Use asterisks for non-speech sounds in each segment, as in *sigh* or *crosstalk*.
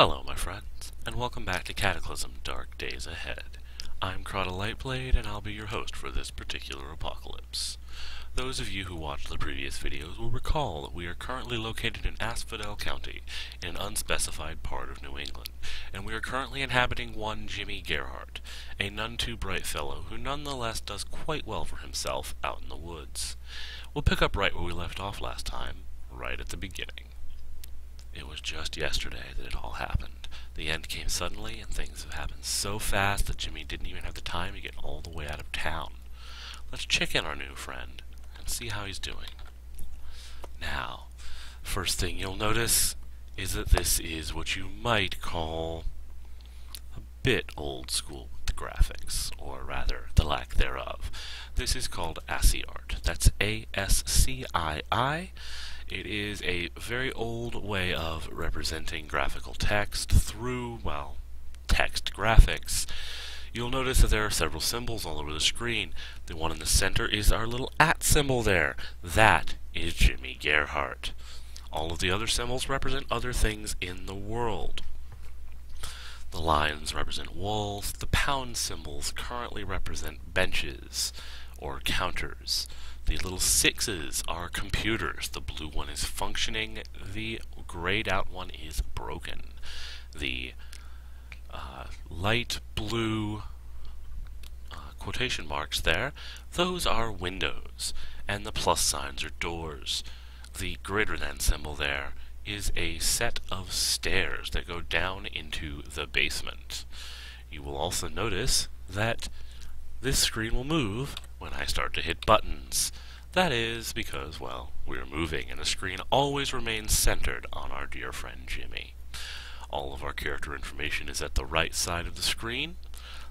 Hello, my friends, and welcome back to Cataclysm Dark Days Ahead. I'm Krata Lightblade, and I'll be your host for this particular apocalypse. Those of you who watched the previous videos will recall that we are currently located in Asphodel County, in an unspecified part of New England, and we are currently inhabiting one Jimmy Gerhardt, a none too bright fellow who nonetheless does quite well for himself out in the woods. We'll pick up right where we left off last time, right at the beginning. It was just yesterday that it all happened. The end came suddenly, and things have happened so fast that Jimmy didn't even have the time to get all the way out of town. Let's check in our new friend and see how he's doing. Now, first thing you'll notice is that this is what you might call a bit old school with the graphics, or rather, the lack thereof. This is called ASCII art. That's A-S-C-I-I. It is a very old way of representing graphical text through, well, text graphics. You'll notice that there are several symbols all over the screen. The one in the center is our little at symbol there. That is Jimmy Gerhardt. All of the other symbols represent other things in the world. The lines represent walls. The pound symbols currently represent benches or counters. The little sixes are computers. The blue one is functioning. The grayed out one is broken. The uh, light blue uh, quotation marks there, those are windows. And the plus signs are doors. The greater than symbol there is a set of stairs that go down into the basement. You will also notice that this screen will move when I start to hit buttons. That is because, well, we're moving and the screen always remains centered on our dear friend Jimmy. All of our character information is at the right side of the screen.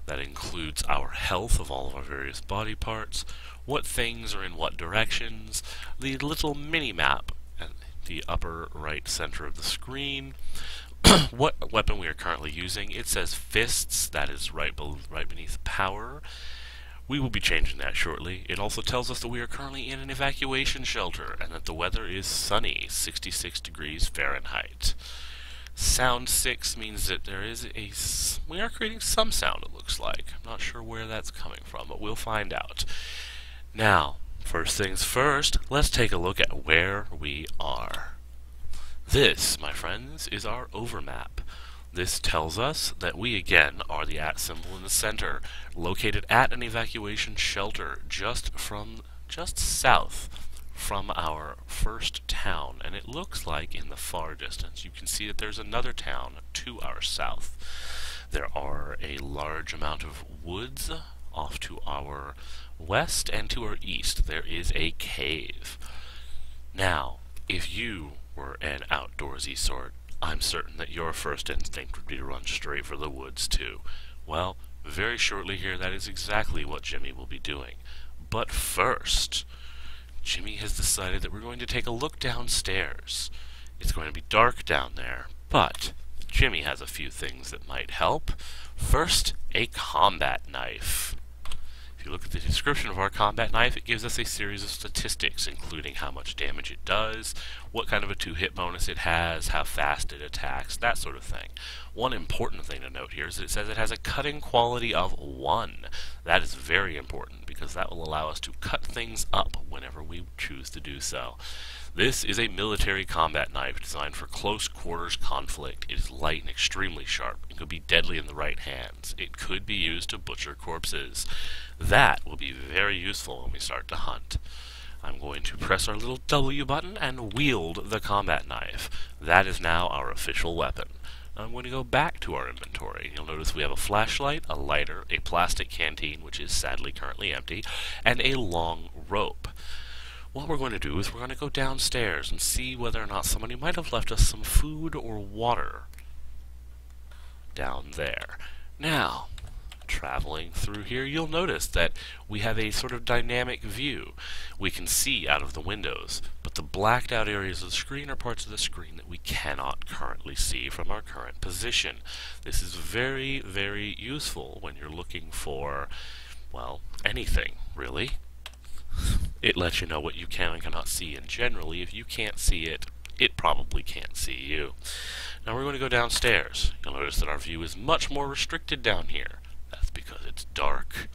That includes our health of all of our various body parts, what things are in what directions, the little mini-map at the upper right center of the screen, *clears throat* what weapon we are currently using. It says fists, that is right, be right beneath power, we will be changing that shortly. It also tells us that we are currently in an evacuation shelter and that the weather is sunny, 66 degrees Fahrenheit. Sound 6 means that there is a... We are creating some sound, it looks like. I'm not sure where that's coming from, but we'll find out. Now, first things first, let's take a look at where we are. This, my friends, is our overmap. This tells us that we again are the at symbol in the center, located at an evacuation shelter just from just south from our first town, and it looks like in the far distance you can see that there's another town to our south. There are a large amount of woods off to our west and to our east. There is a cave. Now, if you were an outdoorsy sort, I'm certain that your first instinct would be to run straight for the woods, too. Well, very shortly here, that is exactly what Jimmy will be doing. But first, Jimmy has decided that we're going to take a look downstairs. It's going to be dark down there, but Jimmy has a few things that might help. First, a combat knife you look at the description of our combat knife, it gives us a series of statistics, including how much damage it does, what kind of a to-hit bonus it has, how fast it attacks, that sort of thing. One important thing to note here is that it says it has a cutting quality of 1. That is very important, because that will allow us to cut things up whenever we choose to do so. This is a military combat knife designed for close quarters conflict. It is light and extremely sharp. It could be deadly in the right hands. It could be used to butcher corpses. That will be very useful when we start to hunt. I'm going to press our little W button and wield the combat knife. That is now our official weapon. I'm going to go back to our inventory. You'll notice we have a flashlight, a lighter, a plastic canteen, which is sadly currently empty, and a long rope what we're going to do is we're going to go downstairs and see whether or not somebody might have left us some food or water down there. Now, traveling through here, you'll notice that we have a sort of dynamic view. We can see out of the windows, the blacked out areas of the screen are parts of the screen that we cannot currently see from our current position. This is very, very useful when you're looking for, well, anything, really it lets you know what you can and cannot see. And generally, if you can't see it, it probably can't see you. Now we're going to go downstairs. You'll notice that our view is much more restricted down here. That's because it's dark.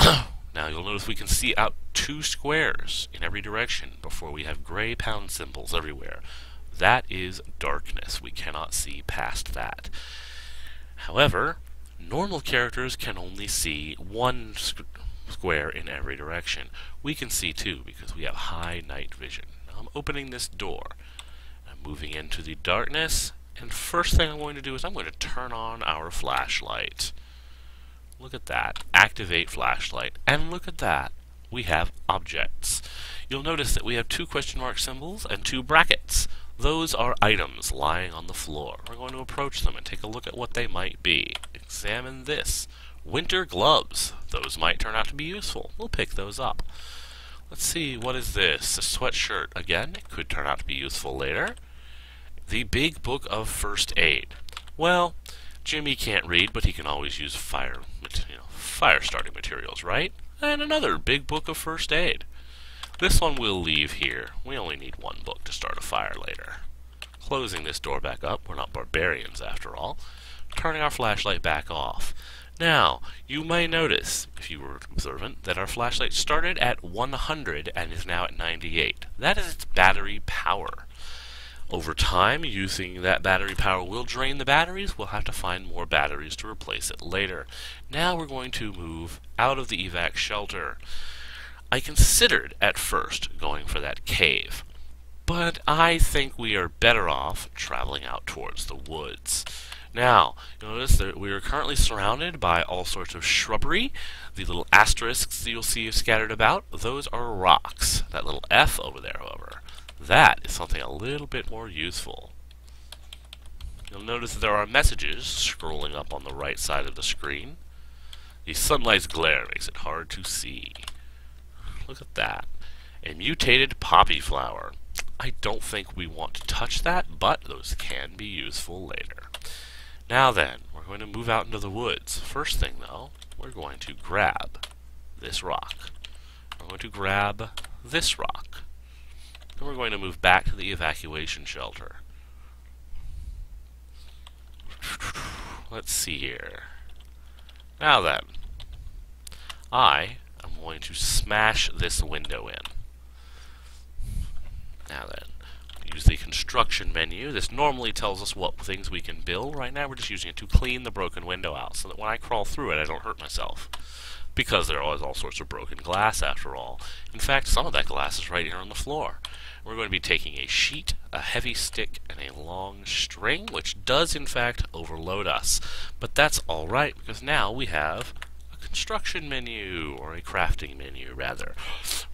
*clears throat* now you'll notice we can see out two squares in every direction before we have gray pound symbols everywhere. That is darkness. We cannot see past that. However, normal characters can only see one square in every direction. We can see two because we have high night vision. Now I'm opening this door. I'm moving into the darkness, and first thing I'm going to do is I'm going to turn on our flashlight. Look at that. Activate flashlight. And look at that. We have objects. You'll notice that we have two question mark symbols and two brackets. Those are items lying on the floor. We're going to approach them and take a look at what they might be. Examine this. Winter gloves. Those might turn out to be useful. We'll pick those up. Let's see, what is this? A sweatshirt. Again, it could turn out to be useful later. The Big Book of First Aid. Well, Jimmy can't read, but he can always use fire, you know, fire starting materials, right? And another Big Book of First Aid. This one we'll leave here. We only need one book to start a fire later. Closing this door back up, we're not barbarians after all. Turning our flashlight back off. Now, you may notice, if you were observant, that our flashlight started at 100 and is now at 98. That is its battery power. Over time, using that battery power will drain the batteries. We'll have to find more batteries to replace it later. Now we're going to move out of the evac shelter. I considered at first going for that cave, but I think we are better off traveling out towards the woods. Now, you notice that we are currently surrounded by all sorts of shrubbery. The little asterisks that you'll see scattered about, those are rocks. That little F over there, that is something a little bit more useful. You'll notice that there are messages scrolling up on the right side of the screen. The sunlight's glare makes it hard to see. Look at that. A mutated poppy flower. I don't think we want to touch that, but those can be useful later. Now then, we're going to move out into the woods. First thing, though, we're going to grab this rock. We're going to grab this rock. And we're going to move back to the evacuation shelter. Let's see here. Now then, I am going to smash this window in. Now then, use the construction menu. This normally tells us what things we can build. Right now we're just using it to clean the broken window out so that when I crawl through it I don't hurt myself. Because there is all sorts of broken glass after all. In fact, some of that glass is right here on the floor. We're going to be taking a sheet, a heavy stick, and a long string, which does in fact overload us. But that's alright, because now we have construction menu, or a crafting menu, rather.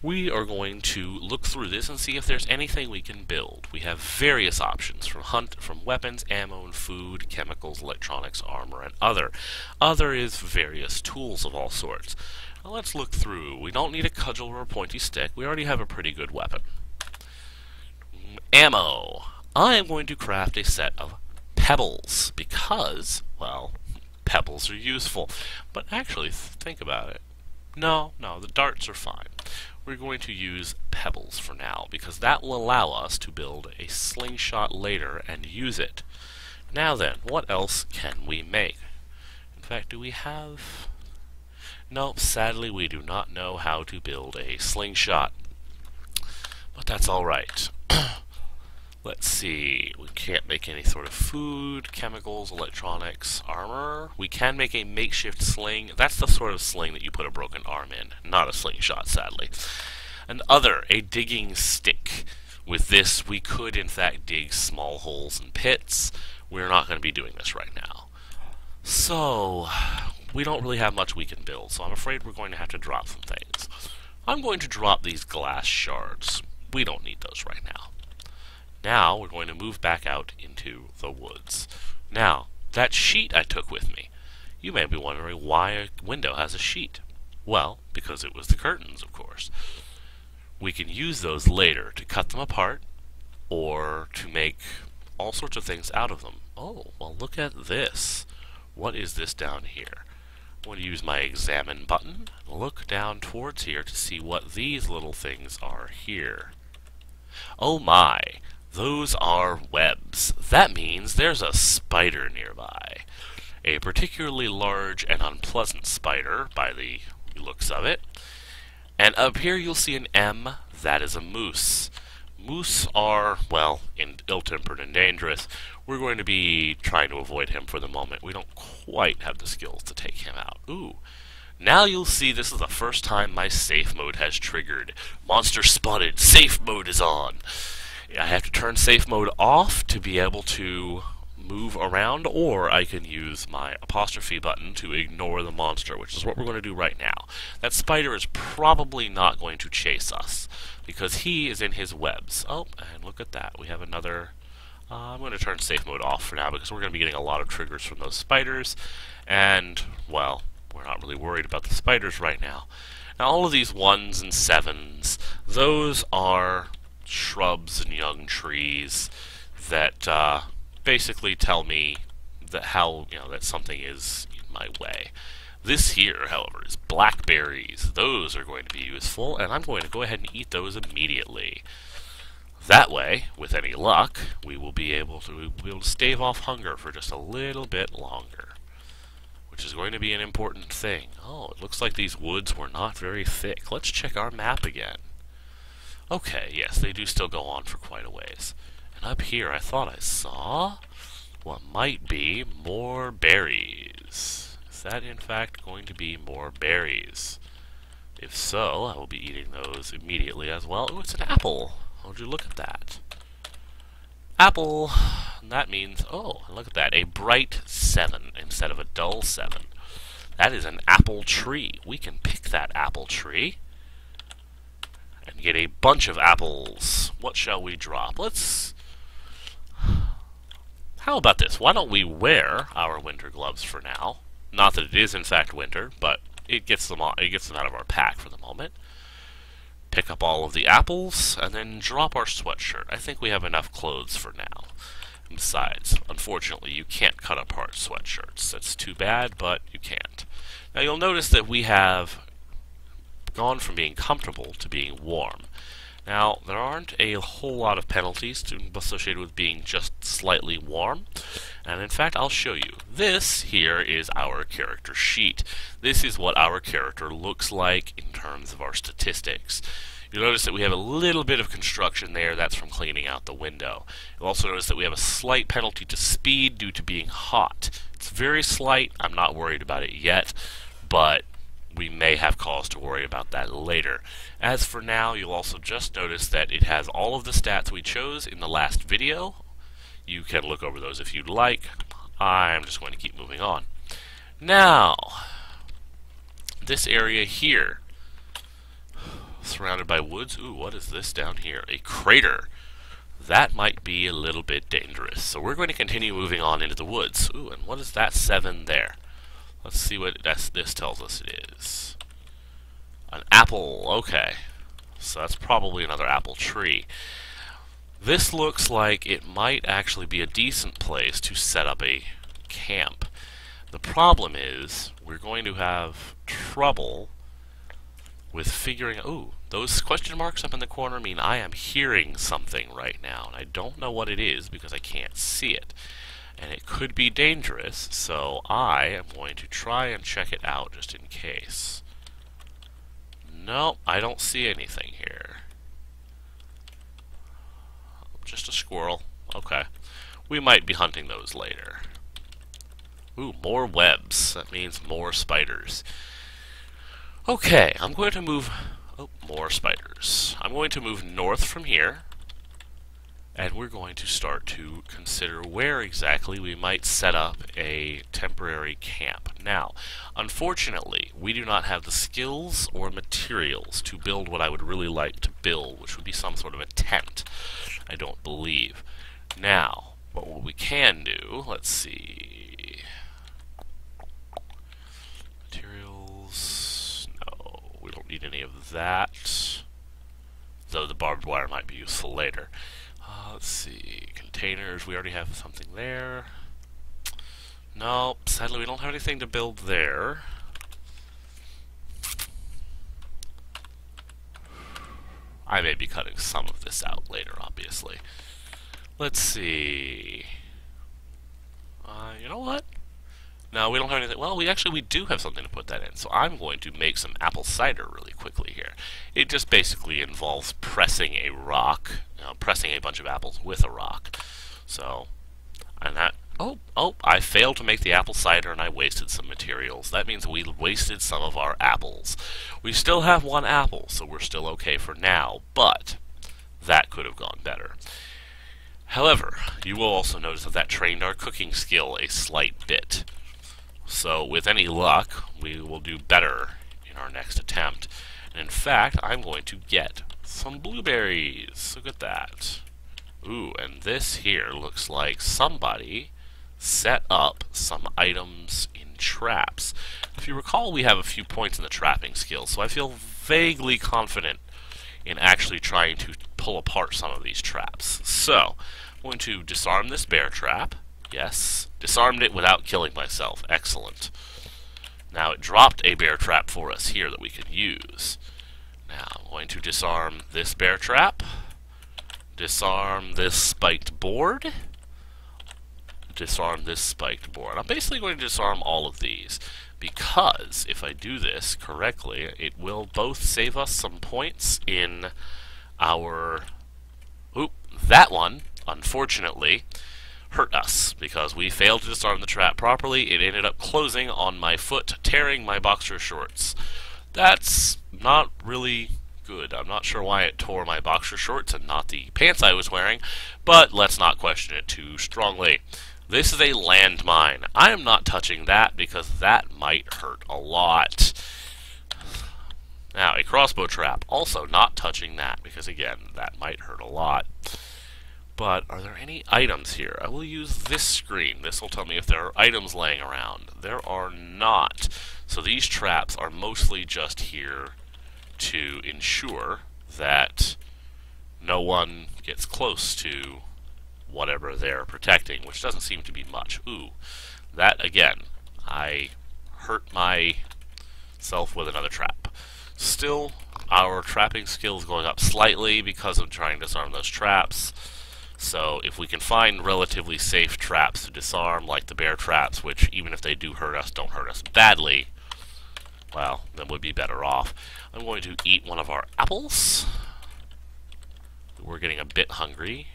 We are going to look through this and see if there's anything we can build. We have various options from hunt, from weapons, ammo, and food, chemicals, electronics, armor, and other. Other is various tools of all sorts. Now let's look through. We don't need a cudgel or a pointy stick. We already have a pretty good weapon. Ammo. I am going to craft a set of pebbles because, well, pebbles are useful. But actually, think about it. No, no, the darts are fine. We're going to use pebbles for now, because that will allow us to build a slingshot later and use it. Now then, what else can we make? In fact, do we have... Nope, sadly we do not know how to build a slingshot. But that's alright. *clears throat* Let's see, we can't make any sort of food, chemicals, electronics, armor. We can make a makeshift sling. That's the sort of sling that you put a broken arm in, not a slingshot, sadly. And other, a digging stick. With this, we could in fact dig small holes and pits. We're not going to be doing this right now. So, we don't really have much we can build, so I'm afraid we're going to have to drop some things. I'm going to drop these glass shards. We don't need those right now. Now we're going to move back out into the woods. Now, that sheet I took with me. You may be wondering why a window has a sheet. Well, because it was the curtains, of course. We can use those later to cut them apart or to make all sorts of things out of them. Oh, well look at this. What is this down here? I'm going to use my examine button. Look down towards here to see what these little things are here. Oh my! Those are webs. That means there's a spider nearby. A particularly large and unpleasant spider, by the looks of it. And up here you'll see an M. That is a moose. Moose are, well, ill-tempered and dangerous. We're going to be trying to avoid him for the moment. We don't quite have the skills to take him out. Ooh. Now you'll see this is the first time my safe mode has triggered. Monster spotted. Safe mode is on. I have to turn safe mode off to be able to move around, or I can use my apostrophe button to ignore the monster, which is what we're going to do right now. That spider is probably not going to chase us, because he is in his webs. Oh, and look at that. We have another... Uh, I'm going to turn safe mode off for now, because we're going to be getting a lot of triggers from those spiders, and, well, we're not really worried about the spiders right now. Now, all of these ones and sevens, those are shrubs and young trees that uh, basically tell me that how you know that something is in my way. This here, however, is blackberries. Those are going to be useful, and I'm going to go ahead and eat those immediately. That way, with any luck, we will be able to, will be able to stave off hunger for just a little bit longer. Which is going to be an important thing. Oh, it looks like these woods were not very thick. Let's check our map again. Okay, yes, they do still go on for quite a ways. And up here, I thought I saw what might be more berries. Is that, in fact, going to be more berries? If so, I will be eating those immediately as well. Oh, it's an apple. Would you look at that? Apple. And that means, oh, look at that, a bright 7 instead of a dull 7. That is an apple tree. We can pick that apple tree and get a bunch of apples. What shall we drop? Let's... How about this? Why don't we wear our winter gloves for now? Not that it is in fact winter, but it gets them all, it gets them out of our pack for the moment. Pick up all of the apples, and then drop our sweatshirt. I think we have enough clothes for now. Besides, unfortunately, you can't cut apart sweatshirts. That's too bad, but you can't. Now you'll notice that we have gone from being comfortable to being warm. Now, there aren't a whole lot of penalties associated with being just slightly warm, and in fact, I'll show you. This here is our character sheet. This is what our character looks like in terms of our statistics. You'll notice that we have a little bit of construction there, that's from cleaning out the window. You'll also notice that we have a slight penalty to speed due to being hot. It's very slight, I'm not worried about it yet, but we may have cause to worry about that later. As for now, you'll also just notice that it has all of the stats we chose in the last video. You can look over those if you'd like. I'm just going to keep moving on. Now, this area here, surrounded by woods. Ooh, what is this down here? A crater. That might be a little bit dangerous. So we're going to continue moving on into the woods. Ooh, and what is that seven there? Let's see what this tells us it is. An apple, okay. So that's probably another apple tree. This looks like it might actually be a decent place to set up a camp. The problem is, we're going to have trouble with figuring... Ooh, those question marks up in the corner mean I am hearing something right now, and I don't know what it is because I can't see it and it could be dangerous, so I am going to try and check it out just in case. No, I don't see anything here. Just a squirrel. Okay. We might be hunting those later. Ooh, more webs. That means more spiders. Okay, I'm going to move... Oh, more spiders. I'm going to move north from here and we're going to start to consider where exactly we might set up a temporary camp. Now, unfortunately, we do not have the skills or materials to build what I would really like to build, which would be some sort of a tent, I don't believe. Now, but what we can do, let's see... Materials... no, we don't need any of that, though the barbed wire might be useful later. Let's see. Containers, we already have something there. No, sadly we don't have anything to build there. I may be cutting some of this out later, obviously. Let's see. Uh, you know what? No, we don't have anything. Well, we actually we do have something to put that in. So I'm going to make some apple cider really quickly here. It just basically involves pressing a rock, you know, pressing a bunch of apples with a rock. So, and that. Oh, oh! I failed to make the apple cider, and I wasted some materials. That means we wasted some of our apples. We still have one apple, so we're still okay for now. But that could have gone better. However, you will also notice that that trained our cooking skill a slight bit. So with any luck, we will do better in our next attempt. And in fact, I'm going to get some blueberries. Look at that. Ooh, and this here looks like somebody set up some items in traps. If you recall, we have a few points in the trapping skill, so I feel vaguely confident in actually trying to pull apart some of these traps. So, I'm going to disarm this bear trap. Yes. Disarmed it without killing myself. Excellent. Now it dropped a bear trap for us here that we could use. Now I'm going to disarm this bear trap. Disarm this spiked board. Disarm this spiked board. I'm basically going to disarm all of these because if I do this correctly, it will both save us some points in our... Oop, that one, unfortunately, hurt us because we failed to disarm the trap properly. It ended up closing on my foot, tearing my boxer shorts. That's not really good. I'm not sure why it tore my boxer shorts and not the pants I was wearing, but let's not question it too strongly. This is a landmine. I am not touching that because that might hurt a lot. Now, a crossbow trap. Also not touching that because, again, that might hurt a lot. But are there any items here? I will use this screen. This will tell me if there are items laying around. There are not. So these traps are mostly just here to ensure that no one gets close to whatever they're protecting, which doesn't seem to be much. Ooh, that again, I hurt myself with another trap. Still, our trapping skill is going up slightly because I'm trying to disarm those traps. So if we can find relatively safe traps to disarm, like the bear traps, which even if they do hurt us, don't hurt us badly, well, then we'd be better off. I'm going to eat one of our apples. We're getting a bit hungry.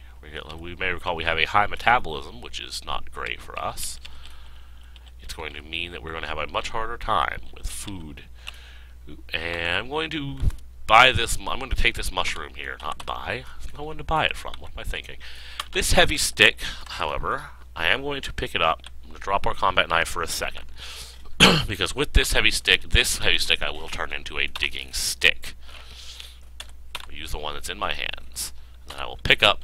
We may recall we have a high metabolism, which is not great for us. It's going to mean that we're going to have a much harder time with food. And I'm going to buy this, I'm going to take this mushroom here, not buy, no one to buy it from, what am I thinking? This heavy stick, however, I am going to pick it up, I'm going to drop our combat knife for a second, *clears throat* because with this heavy stick, this heavy stick I will turn into a digging stick. I'll use the one that's in my hands, and then I will pick up,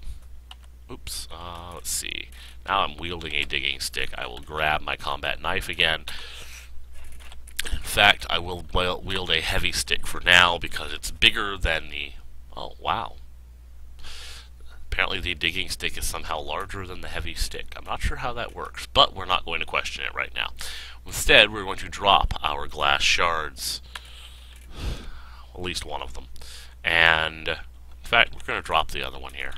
oops, uh, let's see, now I'm wielding a digging stick, I will grab my combat knife again, in fact, I will wield a heavy stick for now because it's bigger than the... Oh, wow. Apparently the digging stick is somehow larger than the heavy stick. I'm not sure how that works, but we're not going to question it right now. Instead, we're going to drop our glass shards, at least one of them. And, in fact, we're going to drop the other one here.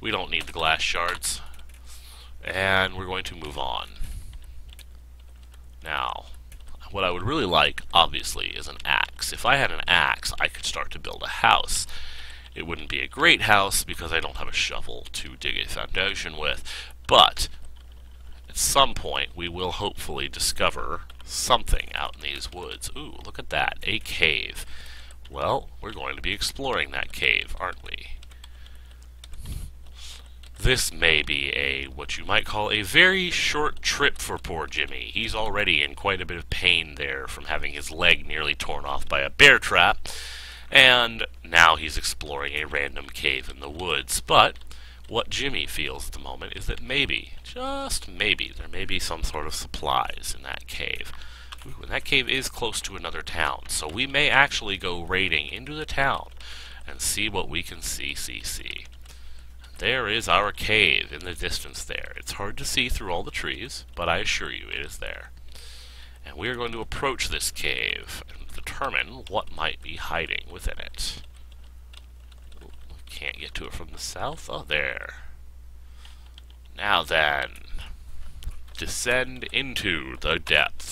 We don't need the glass shards. And we're going to move on. Now, what I would really like, obviously, is an axe. If I had an axe, I could start to build a house. It wouldn't be a great house because I don't have a shovel to dig a foundation with, but at some point we will hopefully discover something out in these woods. Ooh, look at that, a cave. Well, we're going to be exploring that cave, aren't we? This may be a what you might call a very short trip for poor Jimmy. He's already in quite a bit of pain there from having his leg nearly torn off by a bear trap, and now he's exploring a random cave in the woods. But what Jimmy feels at the moment is that maybe, just maybe, there may be some sort of supplies in that cave. Ooh, and that cave is close to another town, so we may actually go raiding into the town and see what we can see, see, see. There is our cave in the distance there. It's hard to see through all the trees, but I assure you it is there. And we are going to approach this cave and determine what might be hiding within it. Can't get to it from the south. Oh, there. Now then, descend into the depths.